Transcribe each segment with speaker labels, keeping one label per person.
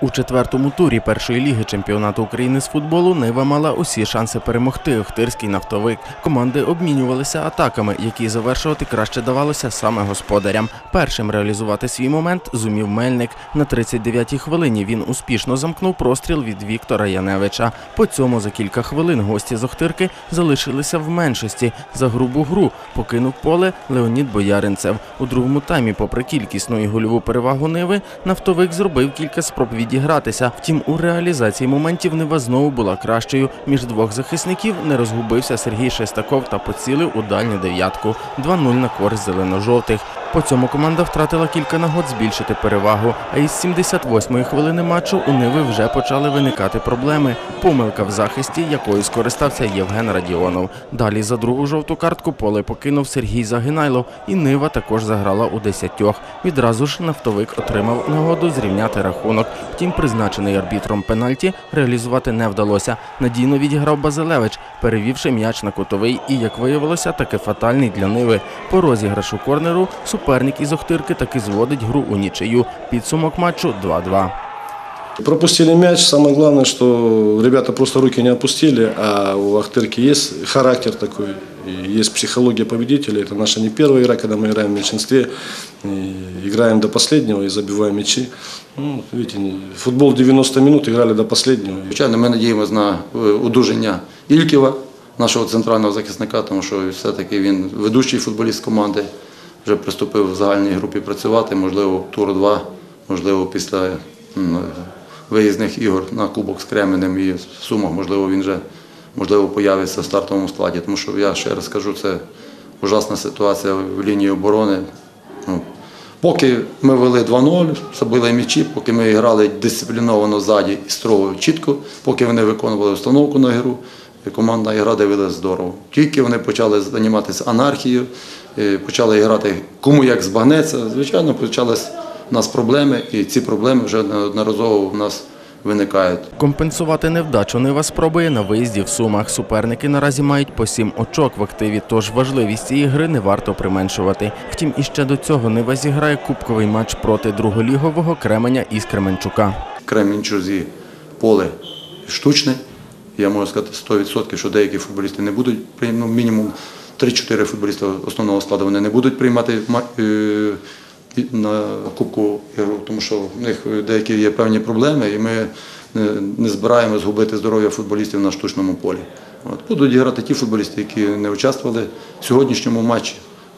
Speaker 1: У четвертому турі першої ліги чемпіонату України з футболу Нива мала усі шанси перемогти. Охтирський нафтовик. Команди обмінювалися атаками, які завершувати краще давалося саме господарям. Першим реалізувати свій момент зумів Мельник. На 39-й хвилині він успішно замкнув простріл від Віктора Яневича. По цьому за кілька хвилин гості з Охтирки залишилися в меншості. За грубу гру покинув поле Леонід Бояринцев. У другому таймі, попри кількісну і гольову перевагу Ниви, нафтовик зробив кілька спроб відігратися. Втім, у реалізації моментів Нева знову була кращою. Між двох захисників не розгубився Сергій Шестаков та поцілив у дальню дев'ятку. 2-0 на користь зелено-жовтих. По цьому команда втратила кілька нагод збільшити перевагу. А із 78-ї хвилини матчу у Ниви вже почали виникати проблеми. Помилка в захисті, якою скористався Євген Радіонов. Далі за другу жовту картку поле покинув Сергій Загинайло, і Нива також заграла у десятьох. Відразу ж нафтовик отримав нагоду зрівняти рахунок. Втім, призначений арбітром пенальті реалізувати не вдалося. Надійно відіграв Базилевич, перевівши м'яч на кутовий і, як виявилося, таки фатальний для Ниви. По розіграшу корнеру суперник із Охтирки таки зводить гру у нічию. Підсумок матчу 2-2.
Speaker 2: Пропустили мяч. Самое главное, что ребята просто руки не опустили, а у Ахтырки есть характер такой, и есть психология победителя. Это наша не первая игра, когда мы играем в меньшинстве, и играем до последнего и забиваем мячи. Ну, видите, не- футбол 90 минут играли до последнего.
Speaker 3: Звичайно, ми надіємося на е, одужання Ільківа, нашого центрального захисника, тому що все-таки він ведучий футболіст команди, вже приступив в загальній групі працювати, можливо, тур 2, можливо, після виїзних ігор на Кубок з Кременем і в Сумах, можливо, він вже можливо, появиться в стартовому складі. Тому що я ще раз скажу, це ужасна ситуація в лінії оборони. Ну, Поки ми вели 2-0, забили м'ячі, поки ми грали дисципліновано ззаді і строго чітко, поки вони виконували установку на гру, командна гра дивилася здорово. Тільки вони почали займатися анархією, е, почали грати кому як збагнеться. Звичайно, почались у нас проблеми, і ці проблеми вже неодноразово у нас виникають.
Speaker 1: Компенсувати невдачу Нива спробує на виїзді в Сумах. Суперники наразі мають по сім очок в активі, тож важливість цієї гри не варто применшувати. Втім, іще до цього Нива зіграє кубковий матч проти друголігового Кременя із Кременчука.
Speaker 3: Кремінчузі поле штучне. Я можу сказати 100%, що деякі футболісти не будуть ну, мінімум 3-4 футболісти основного складу вони не будуть приймати ма- е, на Кубку ігру, тому що в них деякі є певні проблеми, і ми не збираємо згубити здоров'я футболістів на штучному полі. От. Будуть грати ті футболісти, які не участвували в сьогоднішньому матчі.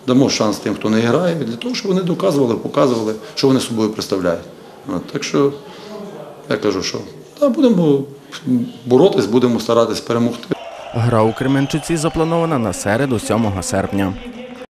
Speaker 3: Дамо шанс тим, хто не грає, для того, щоб вони доказували, показували, що вони собою представляють. От. Так що я кажу, що та, будемо боротись, будемо старатись перемогти.
Speaker 1: Гра у Кременчуці запланована на середу 7 серпня.